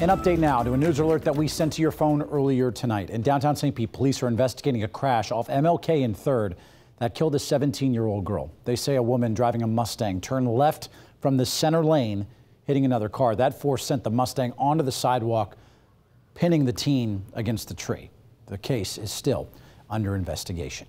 An update now to a news alert that we sent to your phone earlier tonight. In downtown St. Pete, police are investigating a crash off MLK and 3rd that killed a 17 year old girl. They say a woman driving a Mustang turned left from the center lane, hitting another car. That force sent the Mustang onto the sidewalk, pinning the teen against the tree. The case is still under investigation.